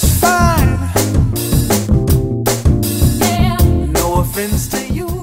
just fine. Yeah. No offense to you.